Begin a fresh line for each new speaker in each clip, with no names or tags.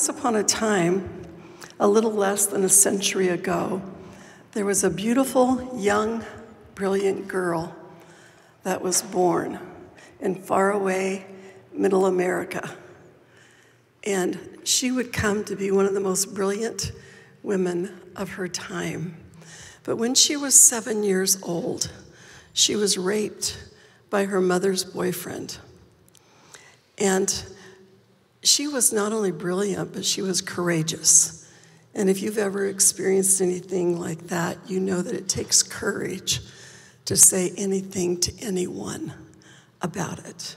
once upon a time, a little less than a century ago, there was a beautiful, young, brilliant girl that was born in faraway middle America. And she would come to be one of the most brilliant women of her time. But when she was seven years old, she was raped by her mother's boyfriend. And she was not only brilliant, but she was courageous. And if you've ever experienced anything like that, you know that it takes courage to say anything to anyone about it.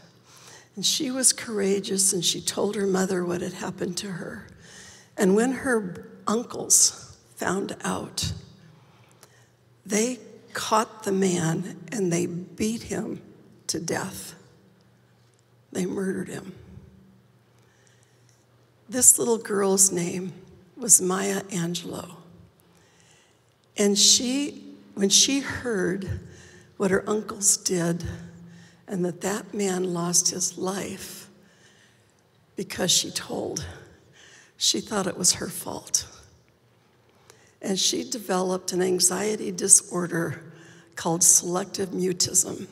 And she was courageous and she told her mother what had happened to her. And when her uncles found out, they caught the man and they beat him to death. They murdered him. This little girl's name was Maya Angelou. And she, when she heard what her uncles did and that that man lost his life because she told, she thought it was her fault. And she developed an anxiety disorder called selective mutism.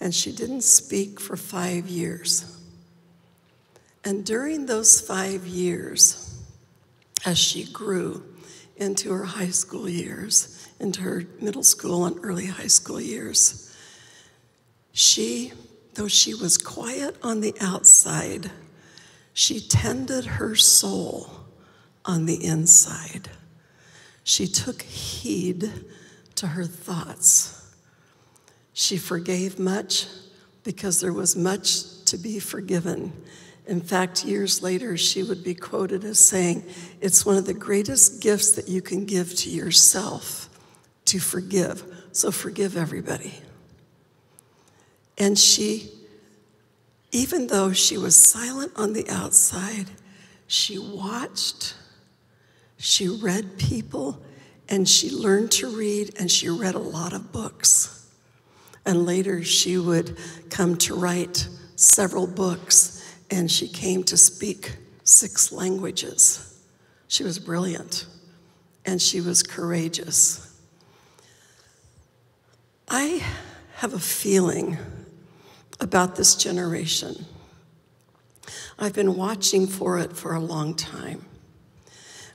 And she didn't speak for five years. And during those five years, as she grew into her high school years, into her middle school and early high school years, she, though she was quiet on the outside, she tended her soul on the inside. She took heed to her thoughts. She forgave much because there was much to be forgiven. In fact, years later, she would be quoted as saying, It's one of the greatest gifts that you can give to yourself to forgive. So forgive everybody. And she, even though she was silent on the outside, she watched, she read people, and she learned to read, and she read a lot of books. And later, she would come to write several books, and she came to speak six languages. She was brilliant, and she was courageous. I have a feeling about this generation. I've been watching for it for a long time.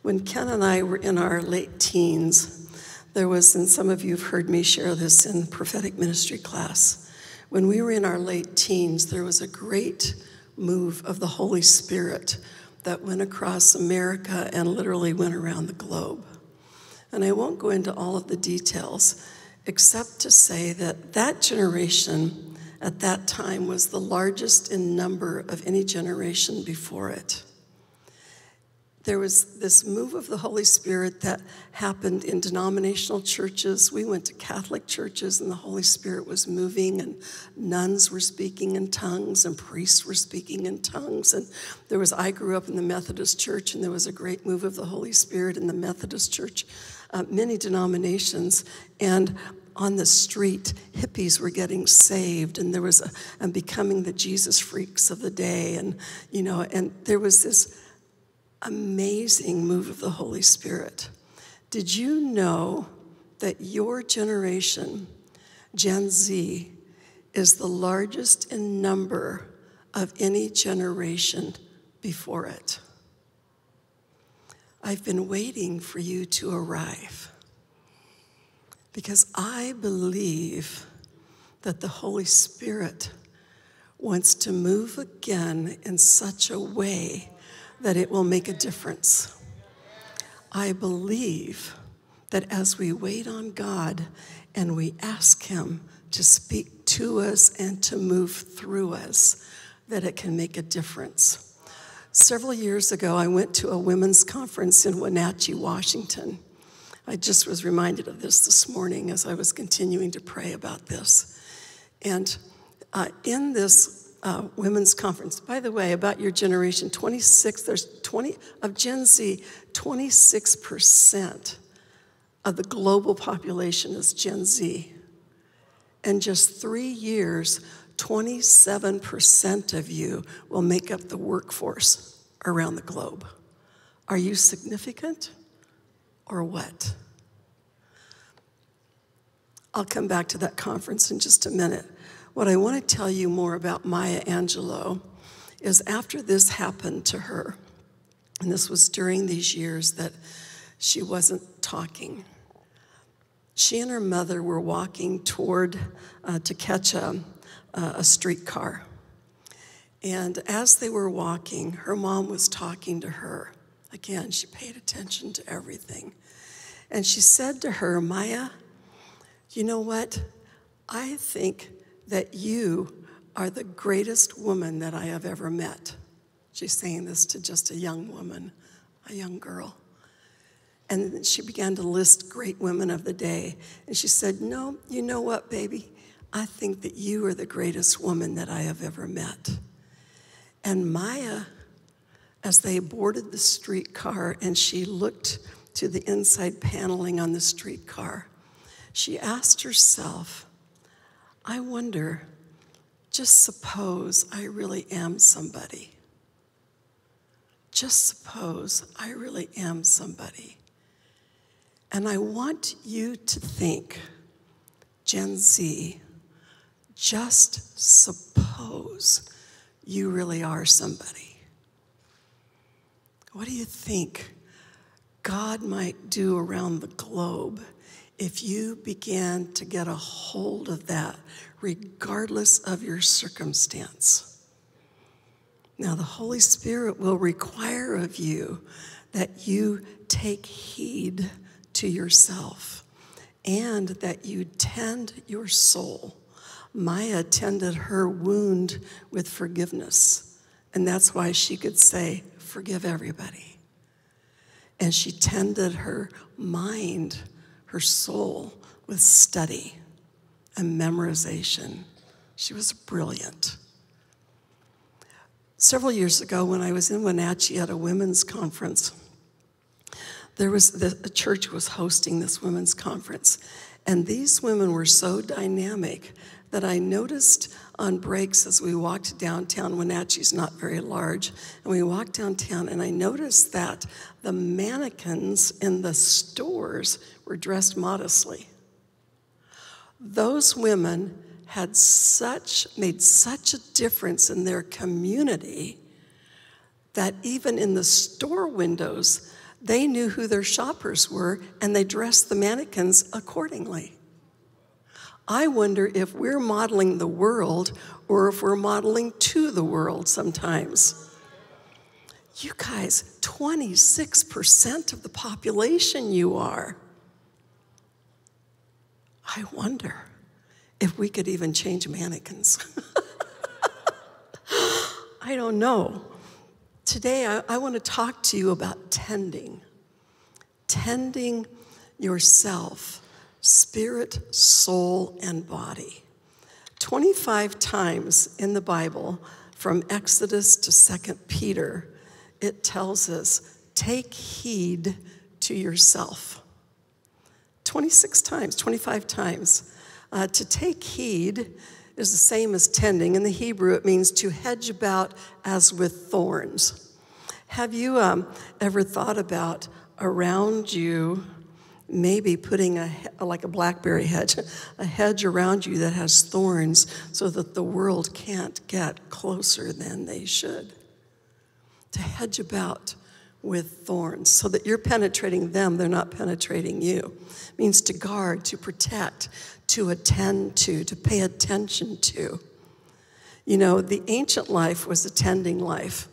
When Ken and I were in our late teens, there was, and some of you have heard me share this in prophetic ministry class. When we were in our late teens, there was a great move of the Holy Spirit that went across America and literally went around the globe. And I won't go into all of the details, except to say that that generation at that time was the largest in number of any generation before it there was this move of the Holy Spirit that happened in denominational churches. We went to Catholic churches, and the Holy Spirit was moving, and nuns were speaking in tongues, and priests were speaking in tongues. And there was, I grew up in the Methodist church, and there was a great move of the Holy Spirit in the Methodist church, uh, many denominations. And on the street, hippies were getting saved, and there was a, and becoming the Jesus freaks of the day. And, you know, and there was this amazing move of the Holy Spirit. Did you know that your generation, Gen Z, is the largest in number of any generation before it? I've been waiting for you to arrive because I believe that the Holy Spirit wants to move again in such a way that it will make a difference. I believe that as we wait on God and we ask Him to speak to us and to move through us, that it can make a difference. Several years ago, I went to a women's conference in Wenatchee, Washington. I just was reminded of this this morning as I was continuing to pray about this. And uh, in this uh, women's conference. By the way, about your generation, 26, there's 20, of Gen Z, 26% of the global population is Gen Z. In just three years, 27% of you will make up the workforce. around the globe. Are you significant or what? I'll come back to that conference in just a minute. What I want to tell you more about Maya Angelou is after this happened to her, and this was during these years that she wasn't talking. She and her mother were walking toward uh, to catch a, a streetcar. And as they were walking, her mom was talking to her. Again, she paid attention to everything. And she said to her, Maya, you know what? I think that you are the greatest woman that I have ever met. She's saying this to just a young woman, a young girl. And she began to list great women of the day. And she said, No, you know what, baby? I think that you are the greatest woman that I have ever met. And Maya, as they boarded the streetcar and she looked to the inside paneling on the streetcar, she asked herself, I wonder, just suppose I really am somebody. Just suppose I really am somebody. And I want you to think, Gen Z, just suppose you really are somebody. What do you think God might do around the globe if you begin to get a hold of that, regardless of your circumstance? Now, the Holy Spirit will require of you that you take heed to yourself and that you tend your soul. Maya tended her wound with forgiveness, and that's why she could say, Forgive everybody. And she tended her mind, her soul, with study and memorization. She was brilliant. Several years ago, when I was in Wenatchee at a women's conference, there was the, the church was hosting this women's conference, and these women were so dynamic that I noticed on breaks as we walked downtown. Wenatchee's not very large, and we walked downtown, and I noticed that the mannequins in the stores were dressed modestly. Those women had such made such a difference in their community that even in the store windows they knew who their shoppers were and they dressed the mannequins accordingly. I wonder if we're modeling the world or if we're modeling to the world sometimes. You guys, 26% of the population you are. I wonder if we could even change mannequins. I don't know. Today, I, I want to talk to you about tending. Tending yourself, spirit, soul, and body. 25 times in the Bible, from Exodus to 2 Peter, it tells us take heed to yourself. 26 times, 25 times. Uh, to take heed is the same as tending. In the Hebrew, it means to hedge about as with thorns. Have you um, ever thought about around you, maybe putting a like a blackberry hedge, a hedge around you that has thorns, so that the world can't get closer than they should? To hedge about with thorns so that you're penetrating them, they're not penetrating you. It means to guard, to protect, to attend to, to pay attention to. You know, the ancient life was attending life.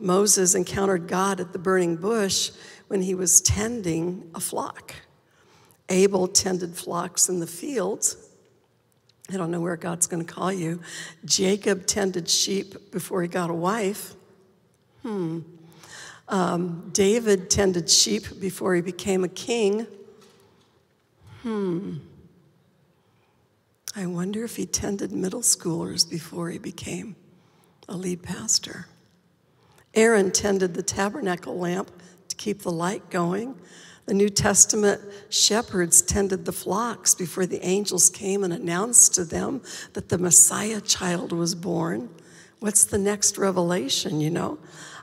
Moses encountered God at the burning bush when he was tending a flock. Abel tended flocks in the fields. I don't know where God's going to call you. Jacob tended sheep before he got a wife. Hmm. Um, David tended sheep before he became a king. Hmm. I wonder if he tended middle schoolers before he became a lead pastor. Aaron tended the tabernacle lamp to keep the light going. The New Testament shepherds tended the flocks before the angels came and announced to them that the Messiah child was born. What's the next revelation, you know?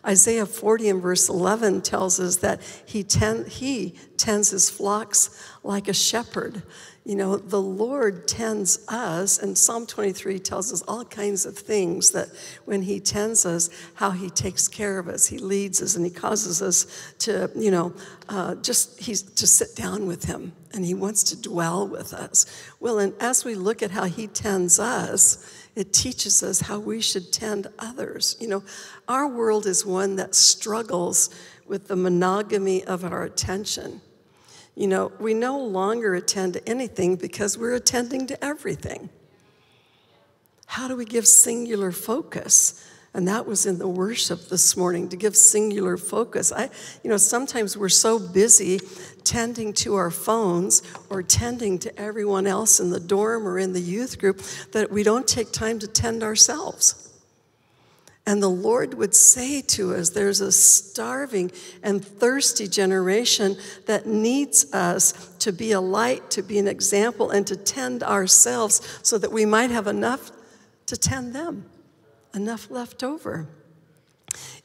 Isaiah 40 and verse 11 tells us that he, ten, he tends his flocks like a shepherd. You know, the Lord tends us, and Psalm 23 tells us all kinds of things that when He tends us, how He takes care of us. He leads us and He causes us to, you know, uh, just he's, to sit down with Him and He wants to dwell with us. Well, and as we look at how He tends us, it teaches us how we should tend others. You know, our world is one that struggles with the monogamy of our attention. You know, we no longer attend to anything because we're attending to everything. How do we give singular focus? And that was in the worship this morning to give singular focus. I, you know, sometimes we're so busy tending to our phones or tending to everyone else in the dorm or in the youth group that we don't take time to tend ourselves. And the Lord would say to us, there's a starving and thirsty generation that needs us to be a light, to be an example, and to tend ourselves so that we might have enough to tend them, enough left over.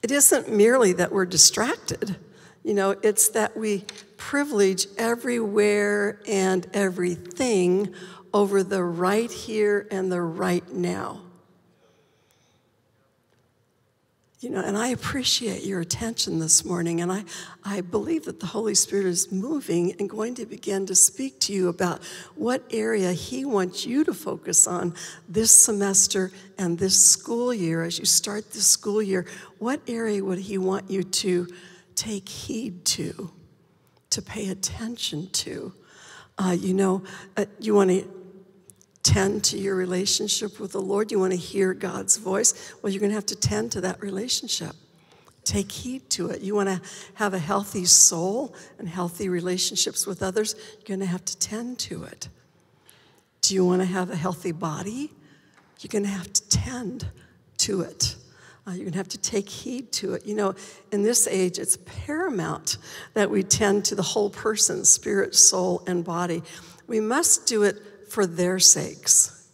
It isn't merely that we're distracted, you know, it's that we privilege everywhere and everything over the right here and the right now. You know, and I appreciate your attention this morning, and I, I believe that the Holy Spirit is moving and going to begin to speak to you about what area He wants you to focus on this semester and this school year. As you start this school year, what area would He want you to take heed to, to pay attention to? Uh, you know, uh, you want to tend to your relationship with the Lord, you want to hear God's voice, well, you're going to have to tend to that relationship. Take heed to it. You want to have a healthy soul and healthy relationships with others, you're going to have to tend to it. Do you want to have a healthy body? You're going to have to tend to it. Uh, you're going to have to take heed to it. You know, in this age, it's paramount that we tend to the whole person spirit, soul, and body. We must do it for their sakes.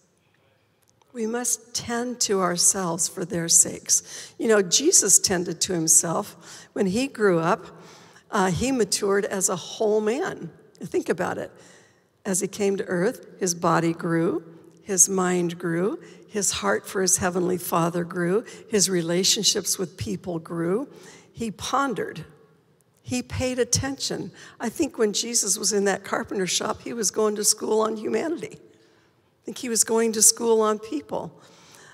We must tend to ourselves for their sakes. You know, Jesus tended to himself. When he grew up, uh, he matured as a whole man. Think about it. As he came to earth, his body grew, his mind grew, his heart for his heavenly father grew, his relationships with people grew. He pondered he paid attention. I think when Jesus was in that carpenter shop, he was going to school on humanity. I think he was going to school on people.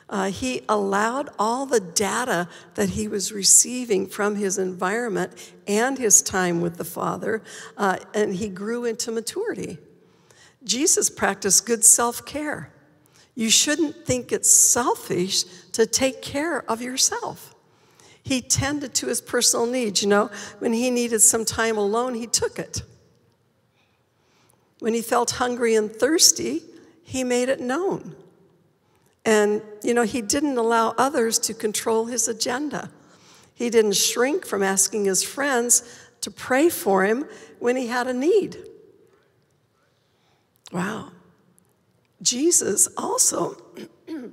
Uh, he allowed all the data that he was receiving from his environment and his time with the Father, uh, and he grew into maturity. Jesus practiced good self care. You shouldn't think it's selfish to take care of yourself. He tended to his personal needs. You know, when he needed some time alone, he took it. When he felt hungry and thirsty, he made it known. And, you know, he didn't allow others to control his agenda. He didn't shrink from asking his friends to pray for him when he had a need. Wow. Jesus also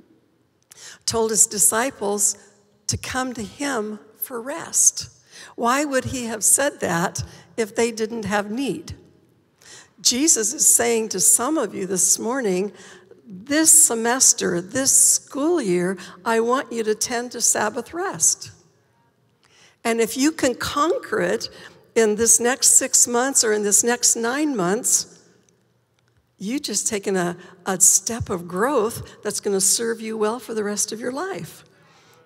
told his disciples to come to him for rest. Why would he have said that if they didn't have need? Jesus is saying to some of you this morning, this semester, this school year, I want you to tend to Sabbath rest. And if you can conquer it in this next six months or in this next nine months, you just taken a, a step of growth that's going to serve you well for the rest of your life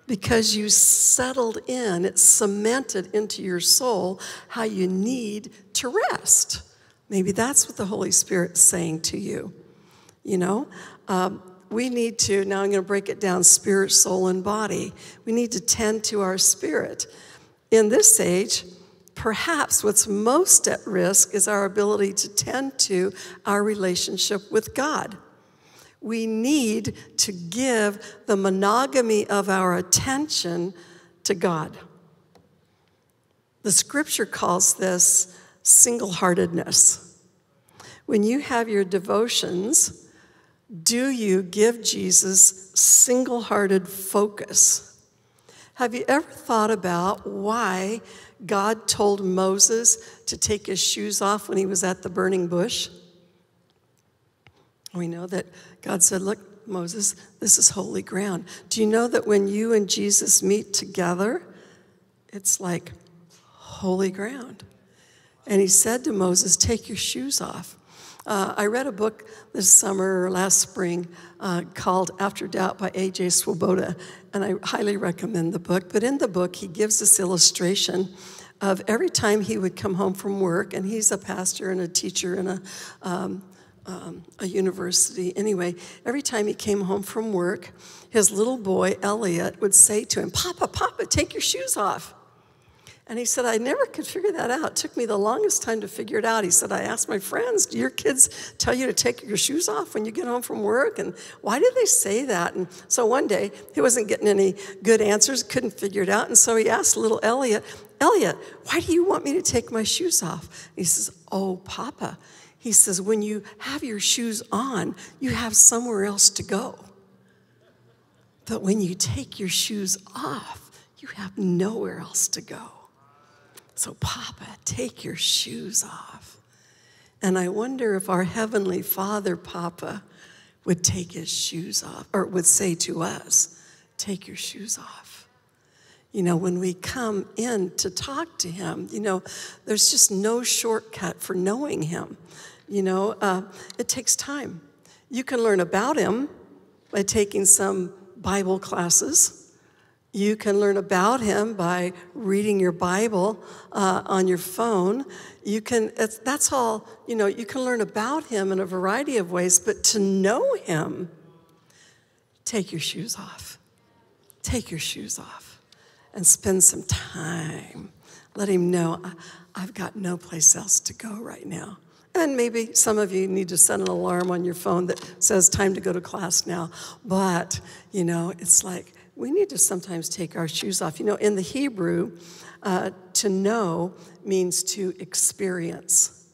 because you settled in, it's cemented into your soul how you need to rest. Maybe that's what the Holy Spirit's saying to you. You know, um, we need to, now I'm going to break it down spirit, soul, and body. We need to tend to our spirit. In this age, perhaps what's most at risk is our ability to tend to our relationship with God. We need to give the monogamy of our attention to God. The scripture calls this single heartedness. When you have your devotions, do you give Jesus single hearted focus? Have you ever thought about why God told Moses to take his shoes off when he was at the burning bush? We know that God said, Look, Moses, this is holy ground. Do you know that when you and Jesus meet together, it's like holy ground? And he said to Moses, Take your shoes off. Uh, I read a book this summer or last spring uh, called After Doubt by A.J. Swoboda, and I highly recommend the book. But in the book, he gives this illustration of every time he would come home from work, and he's a pastor and a teacher and a, um, um, a university. Anyway, every time he came home from work, his little boy, Elliot, would say to him, Papa, Papa, take your shoes off. And he said, I never could figure that out. It took me the longest time to figure it out. He said, I asked my friends, do your kids tell you to take your shoes off when you get home from work? And why did they say that? And so one day, he wasn't getting any good answers, couldn't figure it out. And so he asked little Elliot, Elliot, why do you want me to take my shoes off? he says, Oh, Papa. He says, when you have your shoes on, you have somewhere else to go. But when you take your shoes off, you have nowhere else to go. So, Papa, take your shoes off. And I wonder if our Heavenly Father, Papa, would take his shoes off or would say to us, Take your shoes off. You know, when we come in to talk to him, you know, there's just no shortcut for knowing him. You know, uh, it takes time. You can learn about him by taking some Bible classes you can learn about him by reading your Bible uh, on your phone. You can, that's all, you know, you can learn about him in a variety of ways, but to know him, take your shoes off. Take your shoes off and spend some time. Let him know, I've got no place else to go right now. And maybe some of you need to set an alarm on your phone that says time to go to class now. But, you know, it's like, we need to sometimes take our shoes off. You know, in the Hebrew, uh, to know means to experience.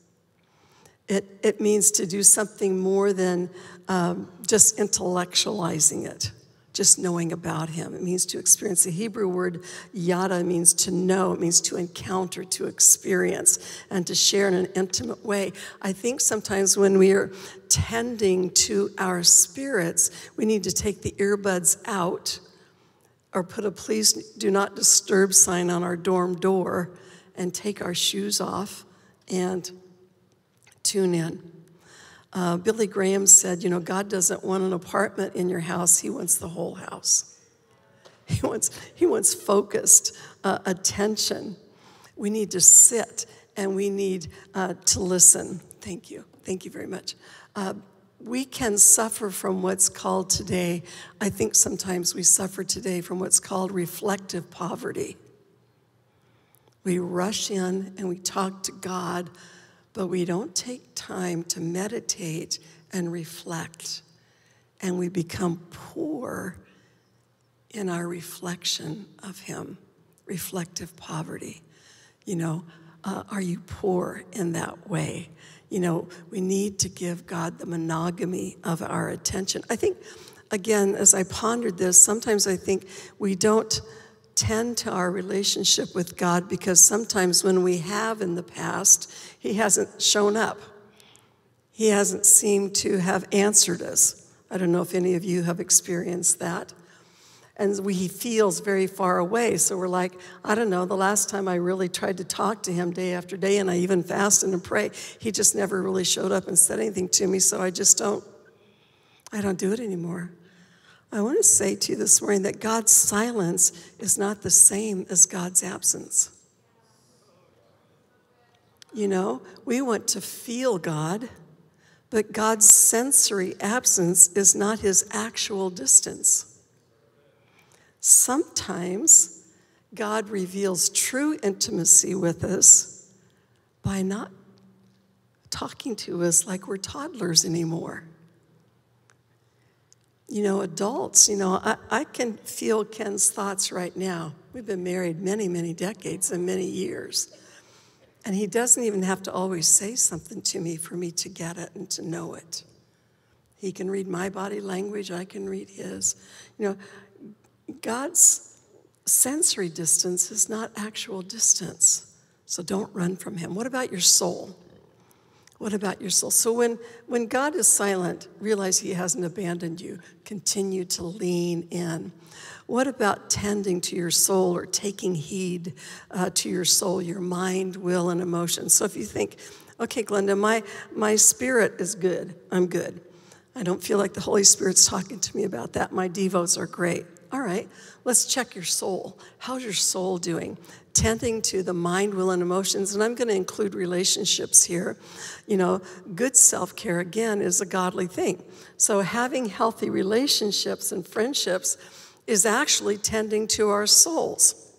It, it means to do something more than um, just intellectualizing it, just knowing about Him. It means to experience. The Hebrew word yada means to know, it means to encounter, to experience, and to share in an intimate way. I think sometimes when we are tending to our spirits, we need to take the earbuds out or put a please do not disturb sign on our dorm door and take our shoes off and tune in. Uh, Billy Graham said, You know, God doesn't want an apartment in your house, He wants the whole house. He wants, he wants focused uh, attention. We need to sit and we need uh, to listen. Thank you. Thank you very much. Uh, we can suffer from what's called today, I think sometimes we suffer today from what's called reflective poverty. We rush in and we talk to God, but we don't take time to meditate and reflect. And we become poor in our reflection of Him, reflective poverty. You know, uh, are you poor in that way? you know, we need to give God the monogamy of our attention. I think, again, as I pondered this, sometimes I think we don't tend to our relationship with God because sometimes when we have in the past, He hasn't shown up. He hasn't seemed to have answered us. I don't know if any of you have experienced that and we, he feels very far away. So we're like, I don't know, the last time I really tried to talk to him day after day, and I even fasted and prayed, he just never really showed up and said anything to me. So I just don't, I don't do it anymore. I want to say to you this morning that God's silence is not the same as God's absence. You know, we want to feel God, but God's sensory absence is not his actual distance. Sometimes God reveals true intimacy with us by not talking to us like we're toddlers anymore. You know, adults, you know, I, I can feel Ken's thoughts right now. We've been married many, many decades and many years. And he doesn't even have to always say something to me for me to get it and to know it. He can read my body language, I can read his. You know, God's sensory distance is not actual distance. So don't run from him. What about your soul? What about your soul? So when, when God is silent, realize he hasn't abandoned you. Continue to lean in. What about tending to your soul or taking heed uh, to your soul, your mind, will, and emotion? So if you think, okay, Glenda, my, my spirit is good, I'm good. I don't feel like the Holy Spirit's talking to me about that. My devos are great. All right, let's check your soul. How's your soul doing? Tending to the mind, will, and emotions. And I'm going to include relationships here. You know, good self care, again, is a godly thing. So having healthy relationships and friendships is actually tending to our souls.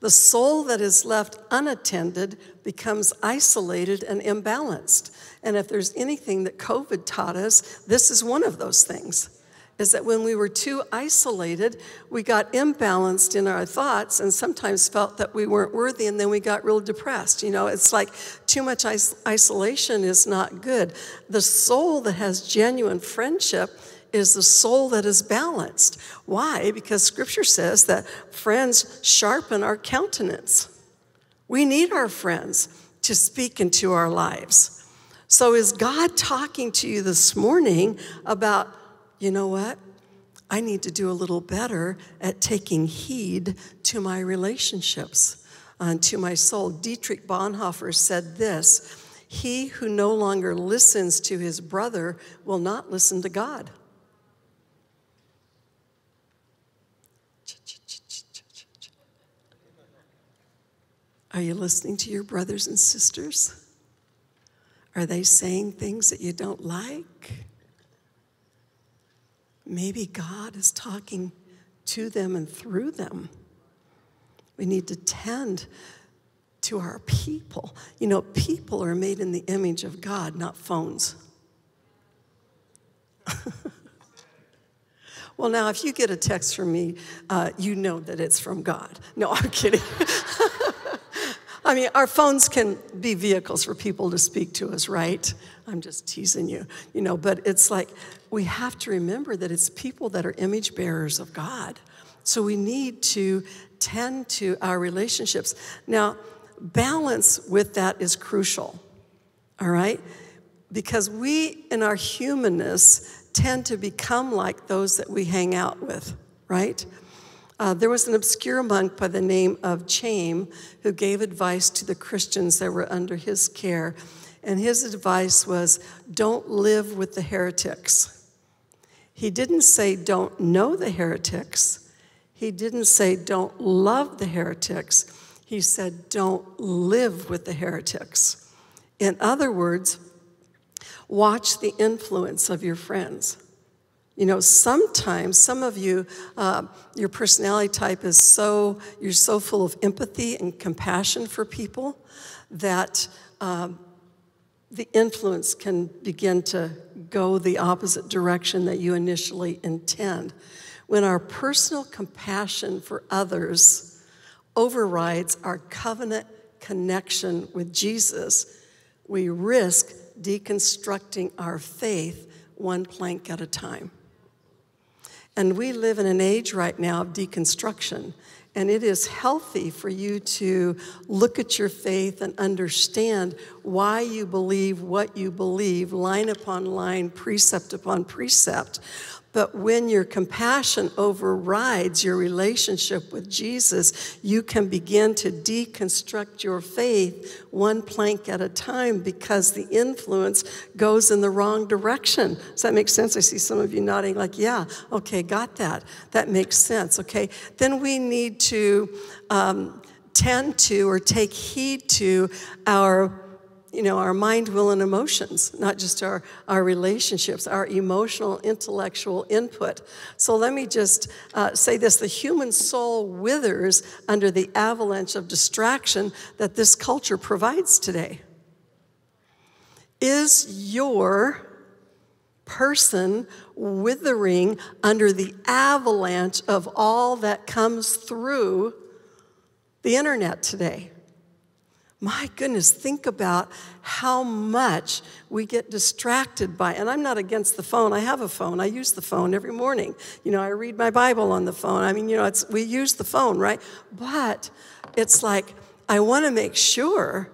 The soul that is left unattended becomes isolated and imbalanced. And if there's anything that COVID taught us, this is one of those things. Is that when we were too isolated, we got imbalanced in our thoughts and sometimes felt that we weren't worthy, and then we got real depressed. You know, it's like too much isolation is not good. The soul that has genuine friendship is the soul that is balanced. Why? Because scripture says that friends sharpen our countenance. We need our friends to speak into our lives. So, is God talking to you this morning about, you know what? I need to do a little better at taking heed to my relationships and to my soul. Dietrich Bonhoeffer said this He who no longer listens to his brother will not listen to God. Are you listening to your brothers and sisters? Are they saying things that you don't like? Maybe God is talking to them and through them. We need to tend to our people. You know, people are made in the image of God, not phones. well, now, if you get a text from me, uh, you know that it's from God. No, I'm kidding. I mean, our phones can be vehicles for people to speak to us, right? I'm just teasing you, you know, but it's like we have to remember that it's people that are image bearers of God. So we need to tend to our relationships. Now, balance with that is crucial, all right? Because we, in our humanness, tend to become like those that we hang out with, right? Uh, there was an obscure monk by the name of Chaim who gave advice to the Christians that were under his care. And his advice was don't live with the heretics. He didn't say don't know the heretics. He didn't say don't love the heretics. He said don't live with the heretics. In other words, watch the influence of your friends. You know, sometimes some of you, uh, your personality type is so, you're so full of empathy and compassion for people that uh, the influence can begin to go the opposite direction that you initially intend. When our personal compassion for others overrides our covenant connection with Jesus, we risk deconstructing our faith one plank at a time. And we live in an age right now of deconstruction. And it is healthy for you to look at your faith and understand why you believe what you believe, line upon line, precept upon precept. But when your compassion overrides your relationship with Jesus, you can begin to deconstruct your faith one plank at a time because the influence goes in the wrong direction. Does that make sense? I see some of you nodding, like, yeah, okay, got that. That makes sense, okay? Then we need to um, tend to or take heed to our you know, our mind, will, and emotions, not just our, our relationships, our emotional, intellectual input. So let me just uh, say this the human soul withers under the avalanche of distraction that this culture provides today. Is your person withering under the avalanche of all that comes through the internet today? My goodness, think about how much we get distracted by. And I'm not against the phone. I have a phone. I use the phone every morning. You know, I read my Bible on the phone. I mean, you know, it's we use the phone, right? But it's like I want to make sure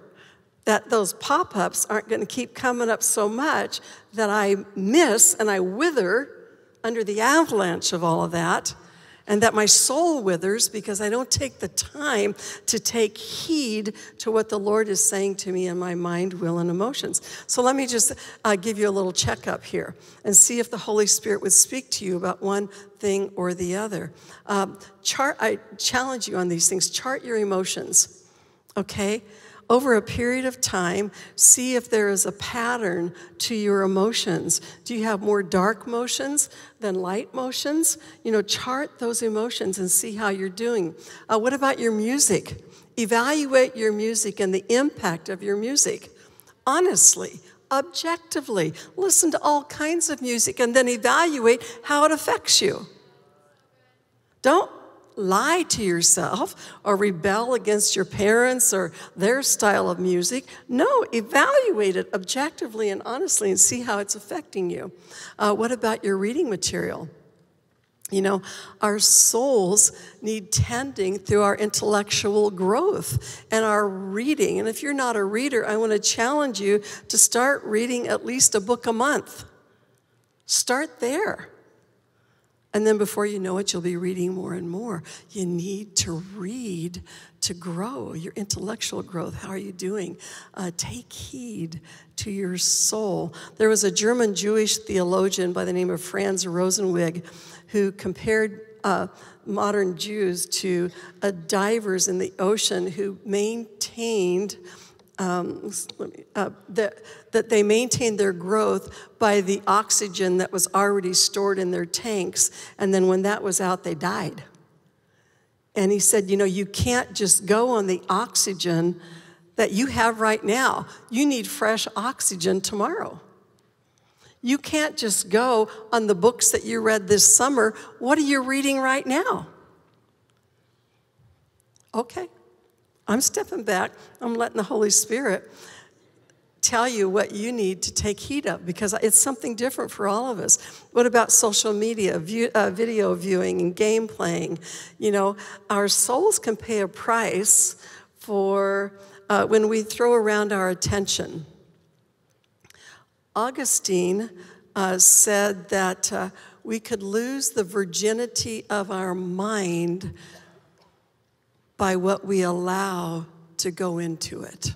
that those pop-ups aren't going to keep coming up so much that I miss and I wither under the avalanche of all of that and that my soul withers because I don't take the time to take heed to what the Lord is saying to me in my mind, will, and emotions. So let me just uh, give you a little checkup here and see if the Holy Spirit would speak to you about one thing or the other. Um, chart, I challenge you on these things. Chart your emotions, okay? Over a period of time, see if there is a pattern to your emotions. Do you have more dark motions than light motions? You know, chart those emotions and see how you're doing. Uh, what about your music? Evaluate your music and the impact of your music. Honestly, objectively, listen to all kinds of music and then evaluate how it affects you. Don't lie to yourself or rebel against your parents or their style of music. No, evaluate it objectively and honestly and see how it's affecting you. Uh, what about your reading material? You know, our souls need tending through our intellectual growth and our reading. And if you're not a reader, I want to challenge you to start reading at least a book a month. Start there. And then before you know it, you'll be reading more and more. You need to read to grow, your intellectual growth. How are you doing? Uh, take heed to your soul. There was a German Jewish theologian by the name of Franz Rosenzweig who compared uh, modern Jews to uh, divers in the ocean who maintained um, uh, that, that they maintained their growth by the oxygen that was already stored in their tanks. And then when that was out, they died. And he said, You know, you can't just go on the oxygen that you have right now. You need fresh oxygen tomorrow. You can't just go on the books that you read this summer. What are you reading right now? Okay. I'm stepping back. I'm letting the Holy Spirit tell you what you need to take heed of because it's something different for all of us. What about social media, view, uh, video viewing, and game playing? You know, our souls can pay a price for uh, when we throw around our attention. Augustine uh, said that uh, we could lose the virginity of our mind by what we allow to go into it.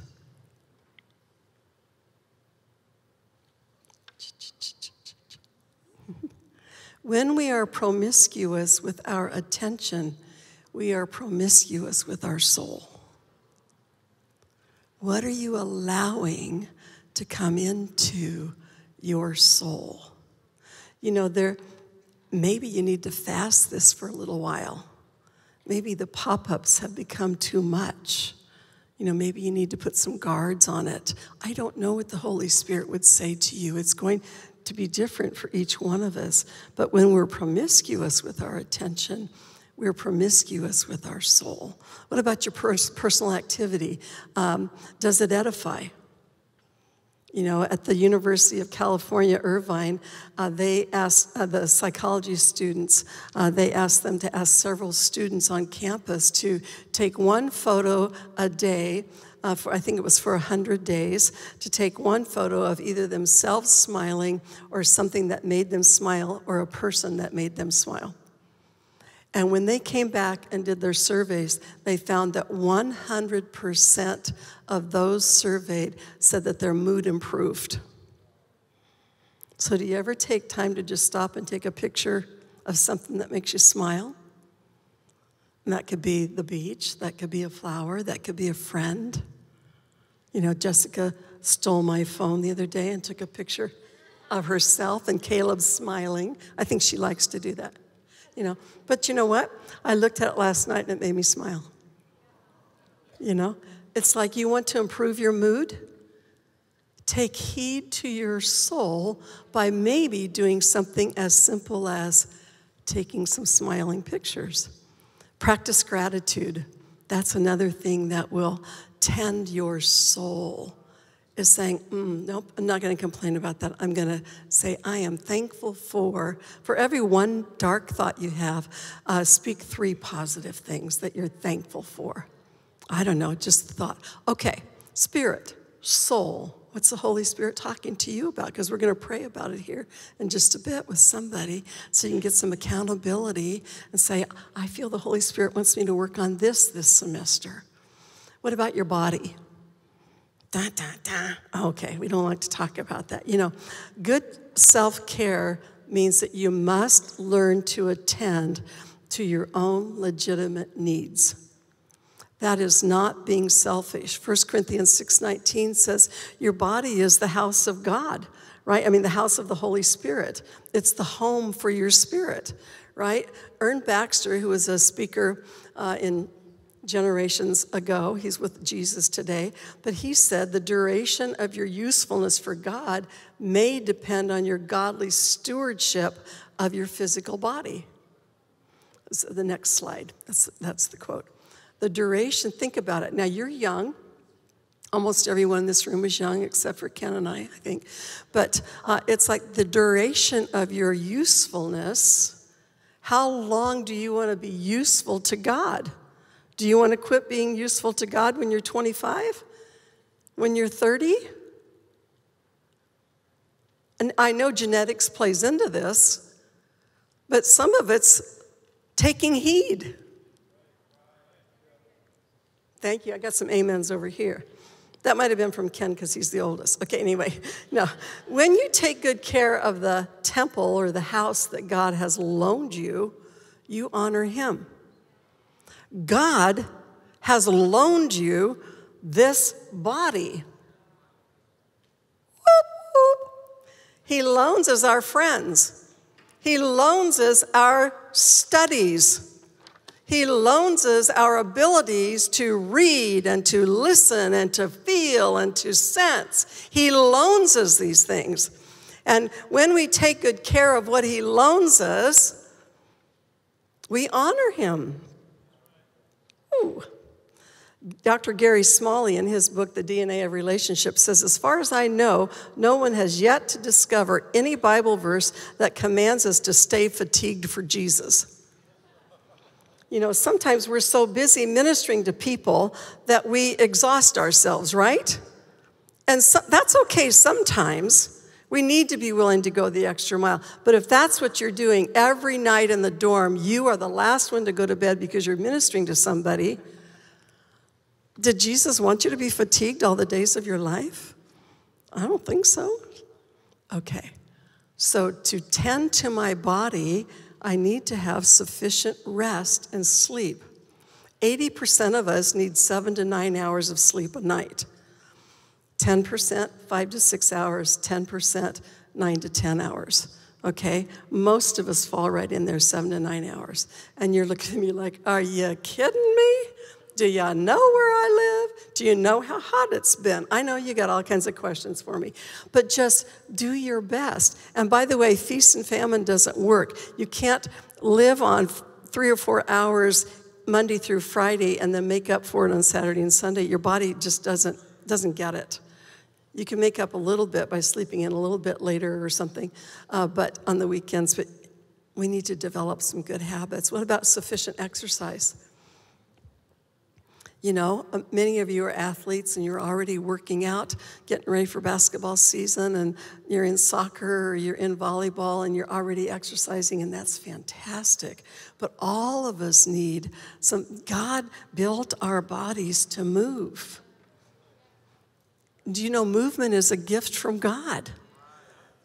When we are promiscuous with our attention, we are promiscuous with our soul. What are you allowing to come into your soul? You know, there maybe you need to fast this for a little while. Maybe the pop ups have become too much. You know, maybe you need to put some guards on it. I don't know what the Holy Spirit would say to you. It's going to be different for each one of us. But when we're promiscuous with our attention, we're promiscuous with our soul. What about your pers- personal activity? Um, does it edify? You know, at the University of California, Irvine, uh, they asked uh, the psychology students, uh, they asked them to ask several students on campus to take one photo a day. Uh, for, I think it was for 100 days, to take one photo of either themselves smiling or something that made them smile or a person that made them smile. And when they came back and did their surveys, they found that 100% of those surveyed said that their mood improved. So, do you ever take time to just stop and take a picture of something that makes you smile? And that could be the beach, that could be a flower, that could be a friend. You know, Jessica stole my phone the other day and took a picture of herself and Caleb smiling. I think she likes to do that you know. But you know what? I looked at it last night and it made me smile. You know, it's like you want to improve your mood. Take heed to your soul by maybe doing something as simple as taking some smiling pictures. Practice gratitude. That's another thing that will tend your soul is saying, mm, nope, I'm not going to complain about that. I'm going to say, I am thankful for, for every one dark thought you have, uh, speak three positive things that you're thankful for. I don't know, just thought. Okay, spirit, soul. What's the Holy Spirit talking to you about? Because we're going to pray about it here in just a bit with somebody so you can get some accountability and say, I feel the Holy Spirit wants me to work on this this semester. What about your body? Da, da, da. Okay, we don't like to talk about that. You know, good self care means that you must learn to attend to your own legitimate needs. That is not being selfish. 1 Corinthians 6:19 says your body is the house of God, right? I mean the house of the Holy Spirit. It's the home for your spirit, right? Ern Baxter, who was a speaker uh, in generations ago. He's with Jesus today. But he said the duration of your usefulness for God may depend on your godly stewardship of your physical body. The next slide, that's, that's the quote. The duration, think about it. Now, you're young. Almost everyone in this room is young, except for Ken and I, I think. But uh, it's like the duration of your usefulness. How long do you want to be useful to God? Do you want to quit being useful to God when you're 25? When you're 30? And I know genetics plays into this, but some of it's taking heed. Thank you. I got some amens over here. That might have been from Ken because he's the oldest. Okay, anyway, no. When you take good care of the temple or the house that God has loaned you, you honor him. God has loaned you this body. Whoop, whoop. He loans us our friends. He loans us our studies. He loans us our abilities to read and to listen and to feel and to sense. He loans us these things. And when we take good care of what He loans us, we honor Him. Dr. Gary Smalley, in his book, The DNA of Relationships, says, As far as I know, no one has yet to discover any Bible verse that commands us to stay fatigued for Jesus. You know, sometimes we're so busy ministering to people that we exhaust ourselves, right? And so, that's okay sometimes. We need to be willing to go the extra mile. But if that's what you're doing every night in the dorm, you are the last one to go to bed because you're ministering to somebody. Did Jesus want you to be fatigued all the days of your life? I don't think so. Okay. So, to tend to my body, I need to have sufficient rest and sleep. 80% of us need seven to nine hours of sleep a night. 10%, five to six hours, 10%, nine to 10 hours. Okay? Most of us fall right in there, seven to nine hours. And you're looking at me like, are you kidding me? Do you know where I live? Do you know how hot it's been? I know you got all kinds of questions for me, but just do your best. And by the way, feast and famine doesn't work. You can't live on three or four hours Monday through Friday and then make up for it on Saturday and Sunday. Your body just doesn't doesn't get it. You can make up a little bit by sleeping in a little bit later or something, uh, but on the weekends, but we need to develop some good habits. What about sufficient exercise? You know, uh, many of you are athletes and you're already working out, getting ready for basketball season, and you're in soccer or you're in volleyball and you're already exercising, and that's fantastic. But all of us need some, God built our bodies to move. Do you know movement is a gift from God?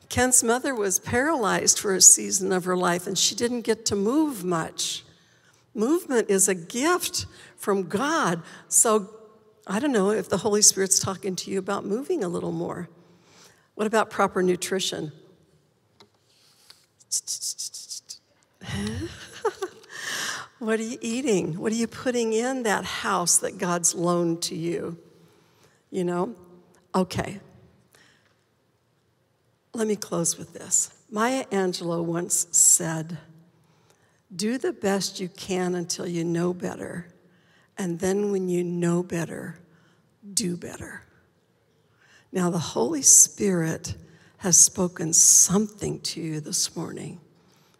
Ken's mother was paralyzed for a season of her life and she didn't get to move much. Movement is a gift from God. So I don't know if the Holy Spirit's talking to you about moving a little more. What about proper nutrition? what are you eating? What are you putting in that house that God's loaned to you? You know, Okay. Let me close with this. Maya Angelou once said, Do the best you can until you know better, And then when you know better, do better. Now, the Holy Spirit has spoken something to you this morning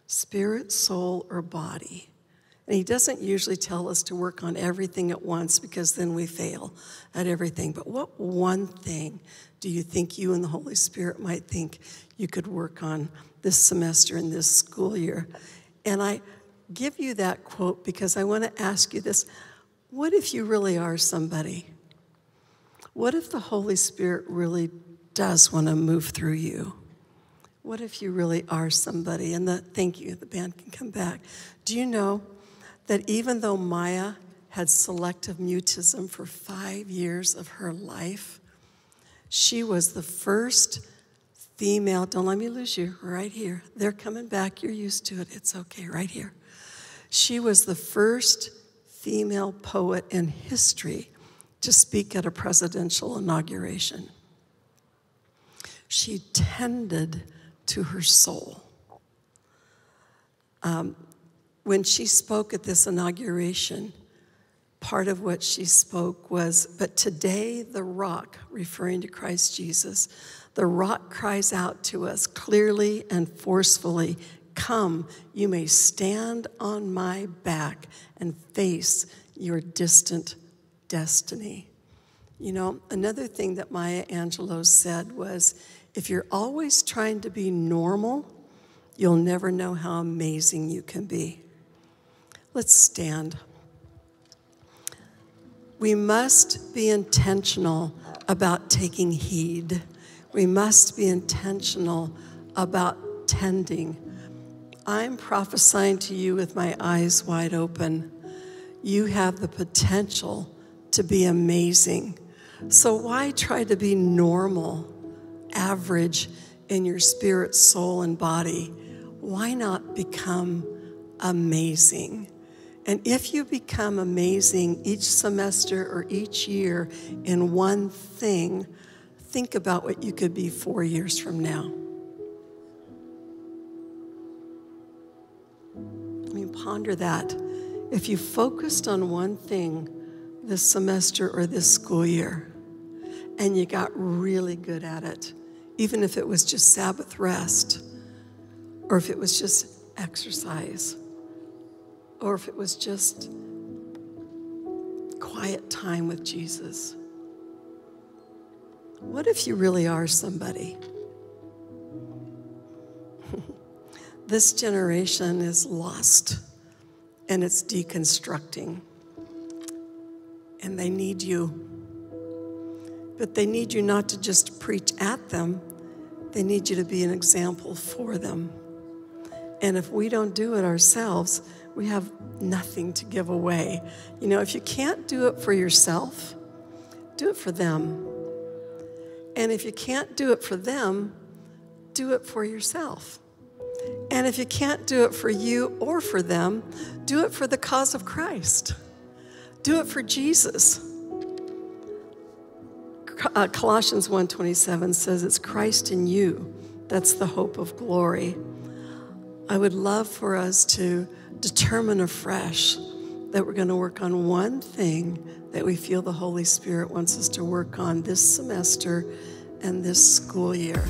spirit, soul, or body. And He doesn't usually tell us to work on everything at once because then we fail at everything. But what one thing do you think you and the Holy Spirit might think you could work on this semester in this school year? And I give you that quote because I want to ask you this what if you really are somebody? What if the Holy Spirit really does want to move through you? What if you really are somebody? And the thank you, the band can come back. Do you know that even though Maya had selective mutism for five years of her life, she was the first female, don't let me lose you, right here. They're coming back, you're used to it, it's okay, right here. She was the first female poet in history to speak at a presidential inauguration. She tended to her soul. Um, when she spoke at this inauguration, part of what she spoke was, But today the rock, referring to Christ Jesus, the rock cries out to us clearly and forcefully Come, you may stand on my back and face your distant destiny. You know, another thing that Maya Angelou said was if you're always trying to be normal, you'll never know how amazing you can be. Let's stand. We must be intentional about taking heed. We must be intentional about tending. I'm prophesying to you with my eyes wide open. You have the potential to be amazing. So, why try to be normal, average in your spirit, soul, and body? Why not become amazing? And if you become amazing each semester or each year in one thing, think about what you could be four years from now. I mean, ponder that. If you focused on one thing this semester or this school year and you got really good at it, even if it was just Sabbath rest or if it was just exercise or if it was just quiet time with Jesus. What if you really are somebody? this generation is lost and it's deconstructing, and they need you. But they need you not to just preach at them, they need you to be an example for them. And if we don't do it ourselves, we have nothing to give away. You know, if you can't do it for yourself, do it for them. And if you can't do it for them, do it for yourself. And if you can't do it for you or for them, do it for the cause of Christ. Do it for Jesus. Uh, Colossians 1:27 says it's Christ in you. That's the hope of glory. I would love for us to determine afresh that we're going to work on one thing that we feel the Holy Spirit wants us to work on this semester and this school year.